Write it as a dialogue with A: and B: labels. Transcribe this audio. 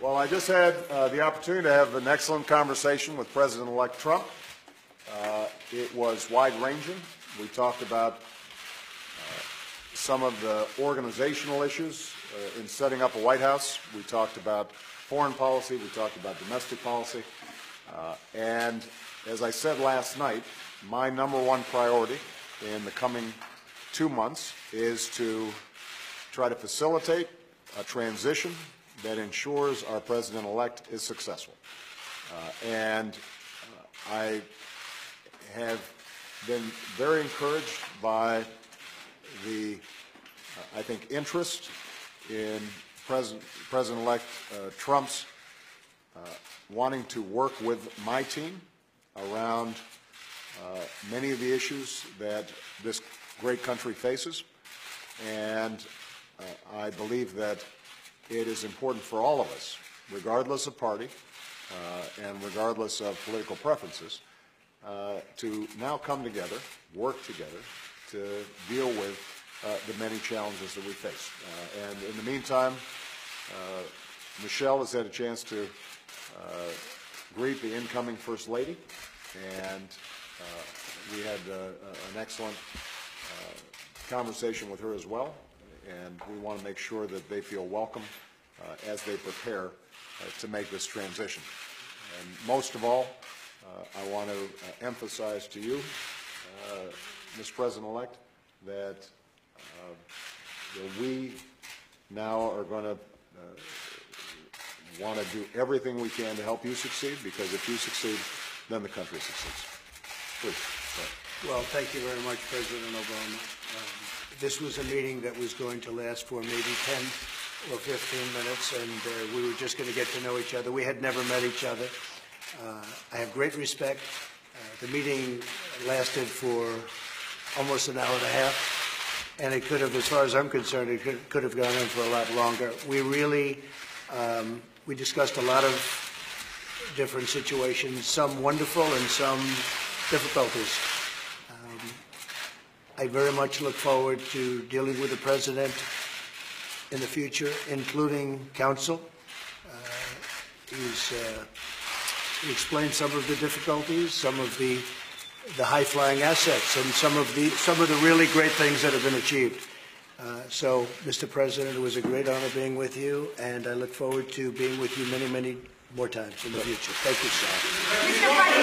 A: Well, I just had uh, the opportunity to have an excellent conversation with President-elect Trump. Uh, It was wide-ranging. We talked about uh, some of the organizational issues uh, in setting up a White House. We talked about foreign policy. We talked about domestic policy. Uh, And as I said last night, my number one priority in the coming two months is to try to facilitate a transition that ensures our president-elect is successful. Uh, And uh, I have been very encouraged by the, uh, I think, interest in President, President-elect uh, Trump's uh, wanting to work with my team around uh, many of the issues that this great country faces. And I believe that it is important for all of us, regardless of party uh, and regardless of political preferences, uh, to now come together, work together to deal with uh, the many challenges that we face. Uh, and in the meantime, uh, Michelle has had a chance to uh, greet the incoming First Lady, and we had an excellent conversation with her as well, and we want to make sure that they feel welcome uh, as they prepare uh, to make this transition. And most of all, uh, I want to uh, emphasize to you, uh, Mr. President-elect, that we now are going to want to do everything we can to help you succeed, because if you succeed, then the country succeeds. Please.
B: Well, thank you very much, President Obama. Um, This was a meeting that was going to last for maybe 10 or 15 minutes, and uh, we were just going to get to know each other. We had never met each other. Uh, I have great respect. Uh, The meeting lasted for almost an hour and a half, and it could have, as far as I'm concerned, it could could have gone on for a lot longer. We really, um, we discussed a lot of different situations, some wonderful and some difficulties. I very much look forward to dealing with the president in the future, including counsel. Uh, He's, uh, explained some of the difficulties, some of the, the high-flying assets, and some of the, some of the really great things that have been achieved. Uh, So, Mr. President, it was a great honor being with you, and I look forward to being with you many, many more times in the future. Thank you, sir.